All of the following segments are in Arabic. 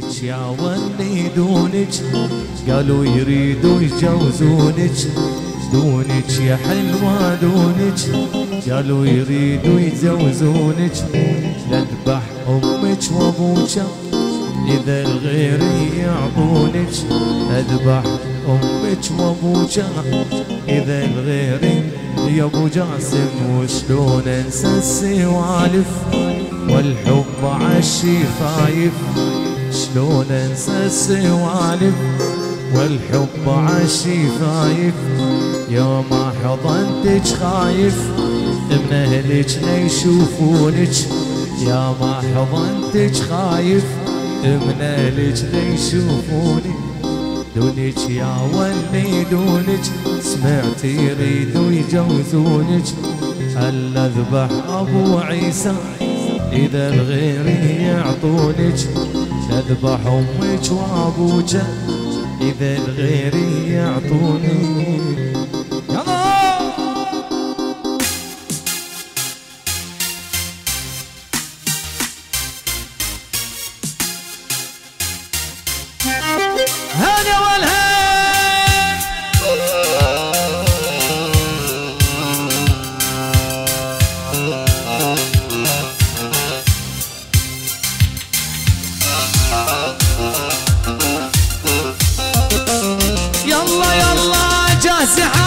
دونك يا ولي دونك قالوا يريدوا يجوزونك دونك يا حلوة دونك. قالوا يريدوا يجوزونك لاذبح أمك وأبوك إذا الغير يعطونك. أذبح أمك وأبوك إذا الغير يا أبو جاسم. وشلون أنسى السوالف؟ والحب عشي خايف شلون انسى السوالف والحب عشي خايف يوم ما حضنتك خايف من اهلك يشوفونك يا ما حضنتك خايف من اهلك يشوفوني دونك يا ولي دونك سمعت يريدوا يجوزونك. هل اذبح أبو عيسى إذا الغير يعطونك. اذبح أمك وابوك إذا الغير يعطوني. يلا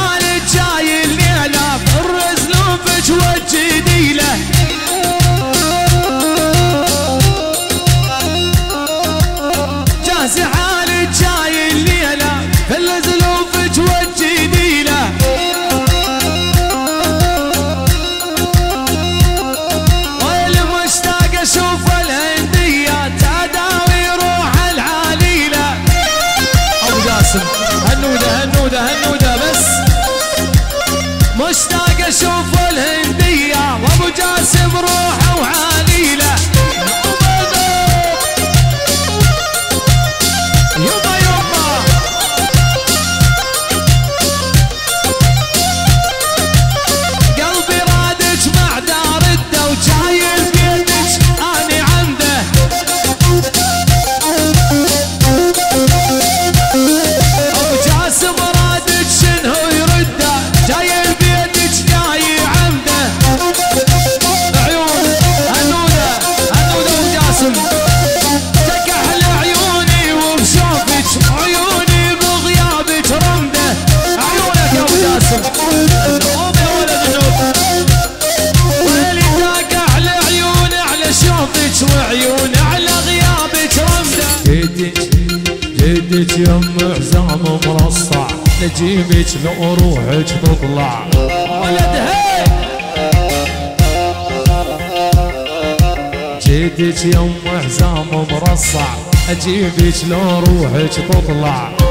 وابو جاسم يم حزام مرصع نجيبك لو روحك تطلع ولد هي جيتك يم حزام مرصع أجيبك لو روحك تطلع.